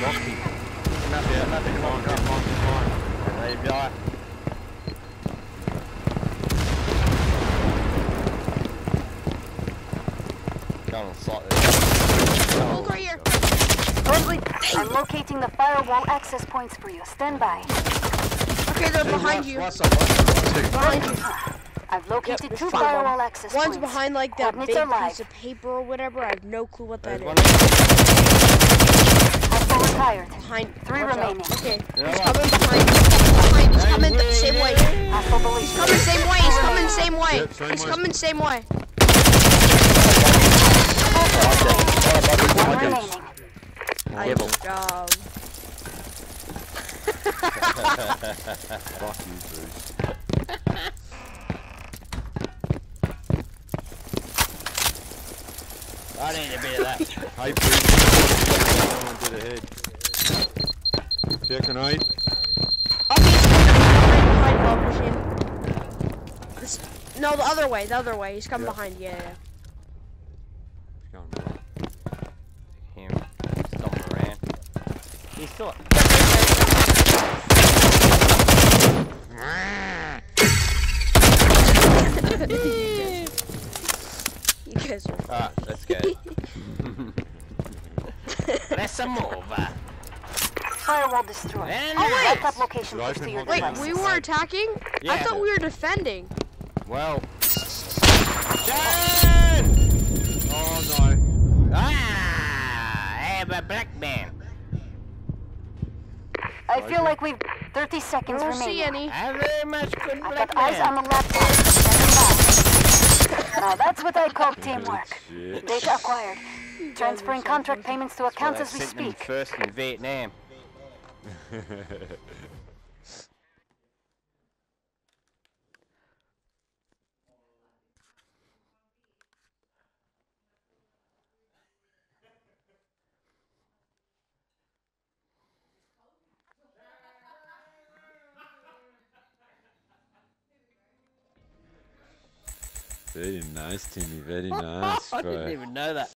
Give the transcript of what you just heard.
Rocky. Nothing, nothing, come on, come on, come on. There you go. Go on slightly. Look right here. Bradley, I'm locating the firewall access points for you. Stand by. Okay, they're behind you. What's up? What's up? Behind you. I've located there's two two. firewall access One's points. behind like that Coordinates big piece of paper or whatever. I have no clue what that There's is. One. Retired. Behind. Three watch out. remaining. Okay. Yeah, He's coming behind. Behind. He's coming the same way. He's coming same way. He's coming same way. Yep, same He's way. coming same way. One remaining. Nice job. Fuck you, Bruce. I need a bit of that. Hey, Bruce. Someone did a head. Checking he's coming behind Bob machine. This, no, the other way. The other way. He's coming Yep. behind. Yeah, yeah. He's going right. Him stomping around. He's still. You guys are. Alright, let's go. Let's move. uh, Firewall destroyed. And Oh, wait. Backup location Should I to your? Wait, devices. we were attacking? I thought we were defending. Well. John! Oh, no. Ah! I have a black man. I feel like we've 30 I seconds don't remaining. see any. I very much good I've got eyes on man. the laptop. Stand by. Now that's what I call teamwork. Data acquired. Transferring contract payments to accounts as we I sent speak. first in Vietnam. Very nice, Timmy. Very nice. I didn't even know that.